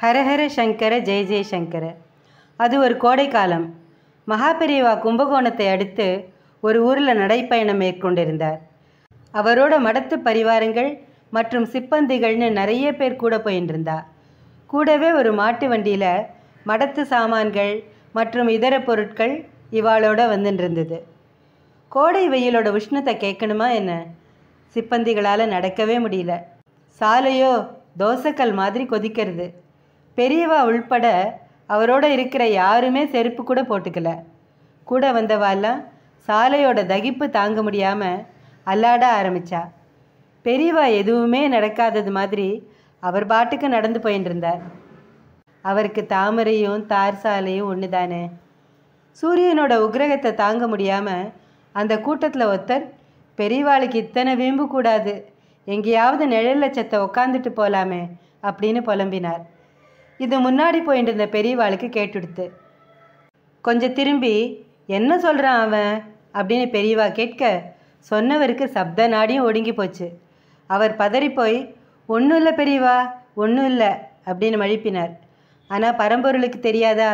ஹரஹர சங்கர ஜெய ஜெயசங்கர அது ஒரு கோடைக்காலம் மகாபெரிவா கும்பகோணத்தை அடுத்து ஒரு ஊரில் நடைப்பயணம் மேற்கொண்டிருந்தார். அவரோட மடத்து பரிவாரங்கள் மற்றும் சிப்பந்திகள்னு நிறைய பேர் கூட போயின்றிருந்தா கூடவே ஒரு மாட்டு வண்டியில் மடத்து சாமான்கள் மற்றும் இதர பொருட்கள் இவாளோட வந்துட்டு இருந்தது கோடை வெயிலோட உஷ்ணத்தை கேட்கணுமா என்ன? சிப்பந்திகளால் நடக்கவே முடியல. சாலையோ தோசைக்கல் மாதிரி கொதிக்கிறது. பெரியவா உள்பட அவரோட இருக்கிற யாருமே செருப்பு கூட போட்டுக்கல. கூட வந்தவாலாம் சாலையோட தகிப்பு தாங்க முடியாமல் அல்லாட ஆரம்பித்தா பெரியவா எதுவுமே நடக்காதது மாதிரி அவர் பாட்டுக்கு நடந்து போயின்னு இருந்தார். அவருக்கு தாமரையும் தார் சாலையும் ஒன்று தானே சூரியனோட உக்ரகத்தை தாங்க முடியாமல் அந்த கூட்டத்தில் ஒருத்தர் பெரியவாளுக்கு இத்தனை வீம்பு கூடாது எங்கேயாவது நிழல் லட்சத்தை உக்காந்துட்டு போகலாமே அப்படின்னு புலம்பினார். இது முன்னாடி போயிட்டு இருந்த பெரியவாளுக்கு கேட்டுடுத்து. கொஞ்சம் திரும்பி என்ன சொல்கிறான் அவன்? அப்படின்னு பெரியவா கேட்க சொன்னவருக்கு சப்த நாடியும் ஒடுங்கி போச்சு. அவர் பதறி போய் ஒன்றும் இல்லை பெரியவா ஒன்றும் இல்லை அப்படின்னு மழுப்பினார். ஆனால் பரம்பொருளுக்கு தெரியாதா?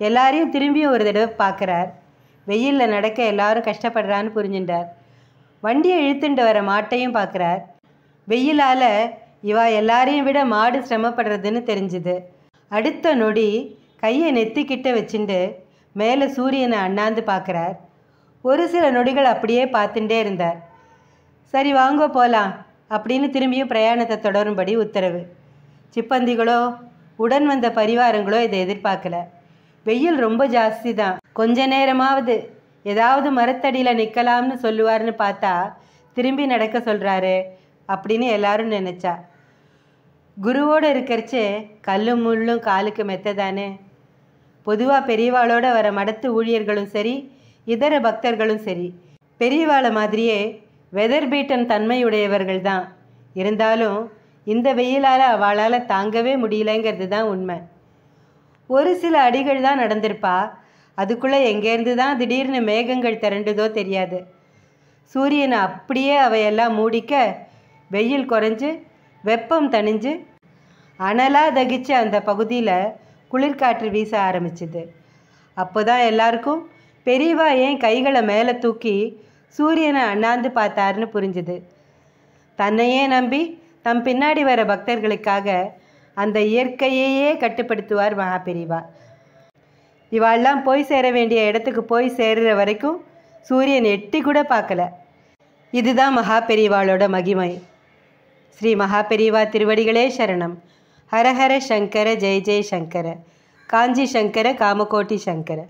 எல்லாரையும் திரும்பியும் ஒரு தடவை பார்க்குறார் வெயிலில் நடக்க எல்லாரும் கஷ்டப்படுறான்னு புரிஞ்சுட்டார் வண்டியை இழுத்துட்டு வர மாட்டையும் பார்க்குறார் வெயிலால் இவா எல்லாரையும் விட மாடு சிரமப்படுறதுன்னு தெரிஞ்சுது. அடுத்த நொடி கையை நெத்திக்கிட்ட வச்சுட்டு மேலே சூரியனை அண்ணாந்து பார்க்குறார் ஒரு சில நொடிகள் அப்படியே பார்த்துட்டே இருந்தார். சரி வாங்க போகலாம் அப்படின்னு திரும்பியும் பிரயாணத்தை தொடரும்படி உத்தரவு. சிப்பந்திகளோ உடன் வந்த பரிவாரங்களோ இதை எதிர்பார்க்கல. வெயில் ரொம்ப ஜாஸ்தி தான் கொஞ்ச நேரமாவது ஏதாவது மரத்தடியில் நிற்கலாம்னு சொல்லுவார்னு பார்த்தா திரும்பி நடக்க சொல்கிறாரு அப்படின்னு எல்லாரும் நினச்சா. குருவோடு இருக்கிறச்சே கல்லும் முள்ளும் காலுக்கு மெத்ததானே? பொதுவாக பெரியவாளோட வர மடத்து ஊழியர்களும் சரி இதர பக்தர்களும் சரி பெரியவாளை மாதிரியே வெதர் பீட்டன் தன்மையுடையவர்கள் தான் இருந்தாலும் இந்த வெயிலால் அவளால் தாங்கவே முடியலங்கிறது தான் உண்மை. ஒரு சில அடிகள் தான் நடந்திருப்பா. அதுக்குள்ளே எங்கேருந்து தான் திடீர்னு மேகங்கள் திரண்டுதோ தெரியாது. சூரியனை அப்படியே அவையெல்லாம் மூடிக்க வெயில் குறைஞ்சு வெப்பம் தணிஞ்சு அனலாக தகிச்ச அந்த பகுதியில் குளிர்காற்று வீச ஆரம்பிச்சுது. அப்போ தான் எல்லாருக்கும் பெரியவா ஏன் கைகளை மேலே தூக்கி சூரியனை அண்ணாந்து பார்த்தாருன்னு புரிஞ்சுது. தன்னையே நம்பி தம் பின்னாடி வர பக்தர்களுக்காக அந்த இயற்கையையே கட்டுப்படுத்துவார் மகாபெரிவா இவாள்லாம் போய் சேர வேண்டிய இடத்துக்கு போய் சேர்கிற வரைக்கும் சூரியன் எட்டி கூட பார்க்கல. இதுதான் மகாபெரிவாளோட மகிமை. ஸ்ரீ மகாபெரிவா திருவடிகளே சரணம். ஹரஹர சங்கர ஜெய ஜெய சங்கர. காஞ்சி சங்கர காமகோட்டி சங்கர.